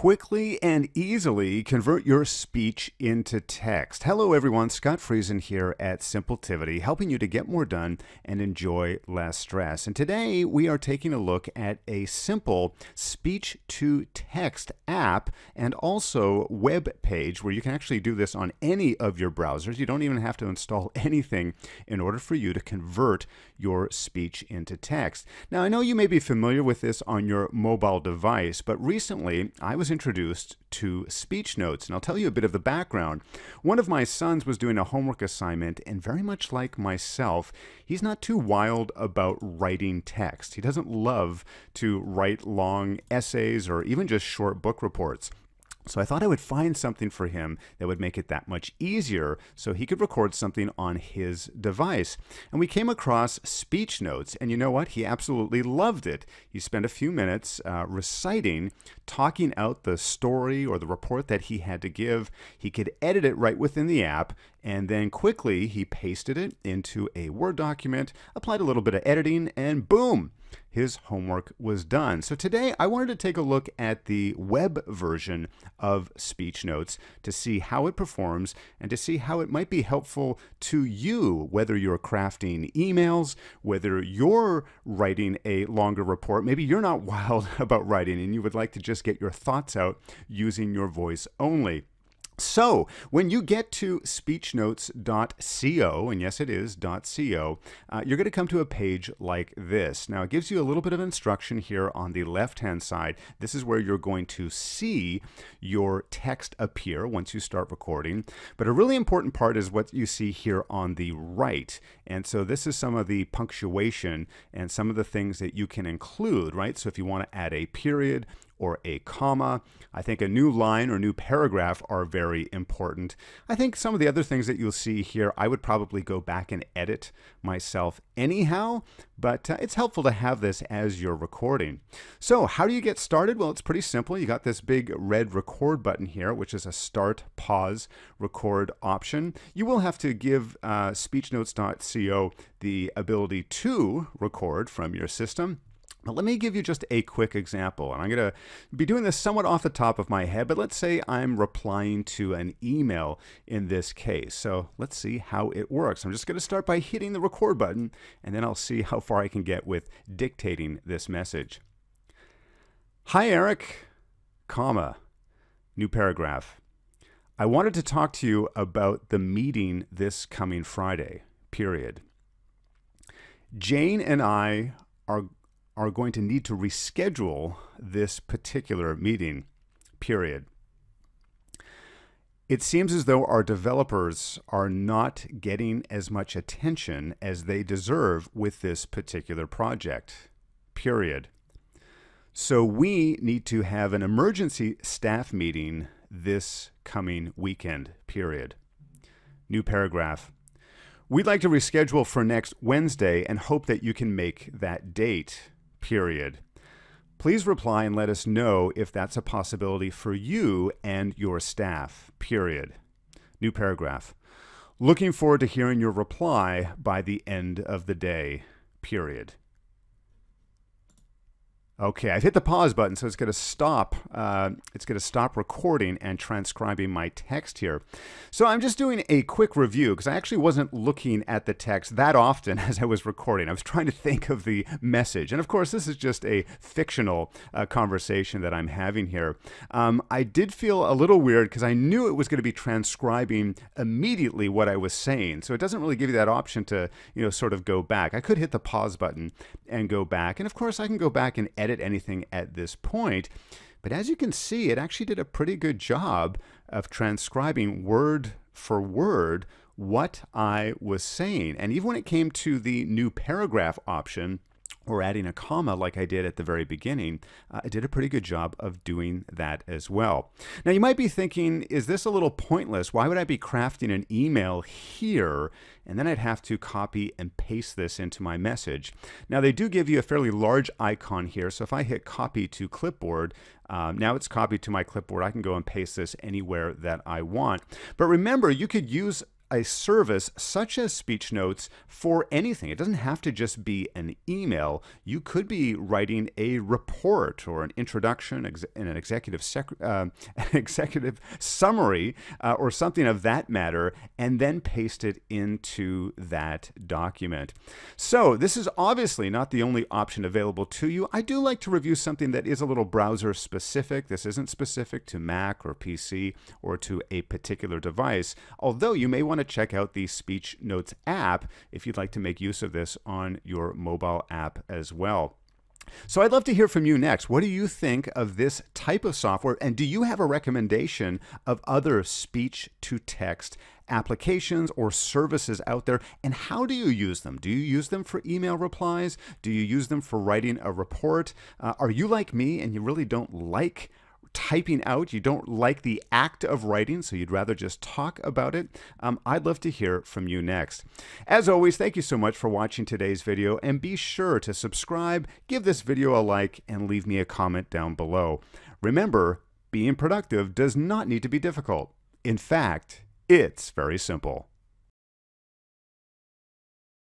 quickly and easily convert your speech into text. Hello, everyone. Scott Friesen here at Simpletivity, helping you to get more done and enjoy less stress. And today we are taking a look at a simple speech to text app and also web page where you can actually do this on any of your browsers. You don't even have to install anything in order for you to convert your speech into text. Now, I know you may be familiar with this on your mobile device, but recently I was introduced to Speechnotes, and I'll tell you a bit of the background. One of my sons was doing a homework assignment, and very much like myself, he's not too wild about writing text. He doesn't love to write long essays or even just short book reports. So I thought I would find something for him that would make it that much easier so he could record something on his device. And we came across Speechnotes, and you know what? He absolutely loved it. He spent a few minutes uh, reciting, talking out the story or the report that he had to give. He could edit it right within the app, and then quickly he pasted it into a Word document, applied a little bit of editing, and boom! His homework was done. So today I wanted to take a look at the web version of Speechnotes to see how it performs and to see how it might be helpful to you, whether you're crafting emails, whether you're writing a longer report. Maybe you're not wild about writing and you would like to just get your thoughts out using your voice only. So, when you get to speechnotes.co, and yes, it is .co, uh, you're going to come to a page like this. Now, it gives you a little bit of instruction here on the left-hand side. This is where you're going to see your text appear once you start recording. But a really important part is what you see here on the right. And so this is some of the punctuation and some of the things that you can include, right? So if you want to add a period or a comma. I think a new line or new paragraph are very important. I think some of the other things that you'll see here, I would probably go back and edit myself anyhow, but uh, it's helpful to have this as you're recording. So how do you get started? Well, it's pretty simple. You got this big red record button here, which is a start, pause, record option. You will have to give uh, speechnotes.co the ability to record from your system. But let me give you just a quick example. And I'm going to be doing this somewhat off the top of my head, but let's say I'm replying to an email in this case. So let's see how it works. I'm just going to start by hitting the record button, and then I'll see how far I can get with dictating this message. Hi, Eric, comma, new paragraph. I wanted to talk to you about the meeting this coming Friday, period. Jane and I are are going to need to reschedule this particular meeting, period. It seems as though our developers are not getting as much attention as they deserve with this particular project, period. So we need to have an emergency staff meeting this coming weekend, period. New paragraph. We'd like to reschedule for next Wednesday and hope that you can make that date period. Please reply and let us know if that's a possibility for you and your staff, period. New paragraph. Looking forward to hearing your reply by the end of the day, period. Okay, I've hit the pause button, so it's going to stop. Uh, it's going to stop recording and transcribing my text here. So I'm just doing a quick review because I actually wasn't looking at the text that often as I was recording. I was trying to think of the message, and of course, this is just a fictional uh, conversation that I'm having here. Um, I did feel a little weird because I knew it was going to be transcribing immediately what I was saying, so it doesn't really give you that option to, you know, sort of go back. I could hit the pause button and go back, and of course, I can go back and edit edit anything at this point. But as you can see, it actually did a pretty good job of transcribing word for word what I was saying. And even when it came to the new paragraph option, or adding a comma like I did at the very beginning, uh, I did a pretty good job of doing that as well. Now you might be thinking, is this a little pointless? Why would I be crafting an email here and then I'd have to copy and paste this into my message. Now they do give you a fairly large icon here, so if I hit copy to clipboard, um, now it's copied to my clipboard. I can go and paste this anywhere that I want. But remember, you could use a service such as Speechnotes for anything. It doesn't have to just be an email. You could be writing a report or an introduction, ex- an executive sec- uh, an executive summary, uh, or something of that matter, and then paste it into that document. So this is obviously not the only option available to you. I do like to review something that is a little browser specific. This isn't specific to Mac or PC or to a particular device, although you may want to check out the Speechnotes app if you'd like to make use of this on your mobile app as well. So I'd love to hear from you next. What do you think of this type of software? And do you have a recommendation of other speech to text applications or services out there? And how do you use them? Do you use them for email replies? Do you use them for writing a report? Uh, are you like me and you really don't like typing out, you don't like the act of writing, so you'd rather just talk about it, um, I'd love to hear from you next. As always, thank you so much for watching today's video, and be sure to subscribe, give this video a like, and leave me a comment down below. Remember, being productive does not need to be difficult. In fact, it's very simple.